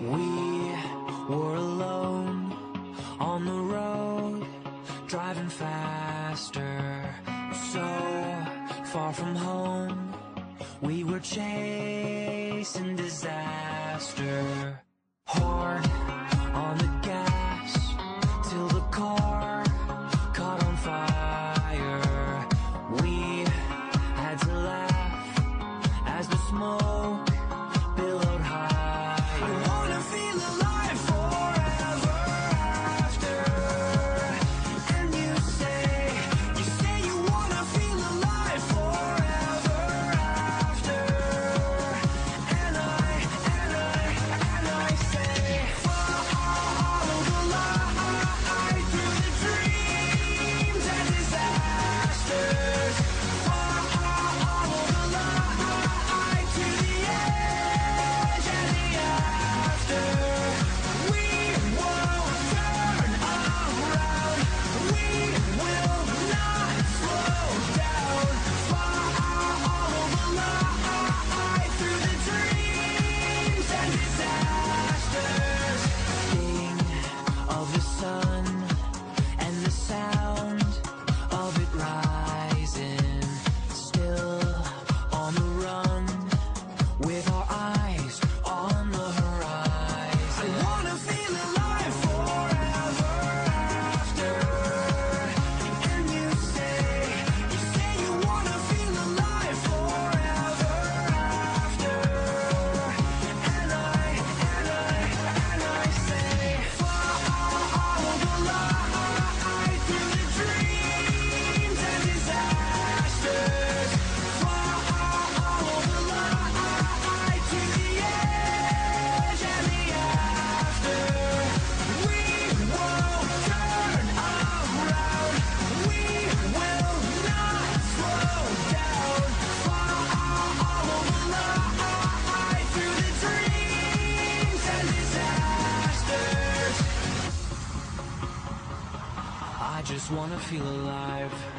We were alone on the road, driving faster, so far from home. We were chasing disaster, hard on the gas till the car caught on fire. We had to laugh as the smoke. I just wanna feel alive.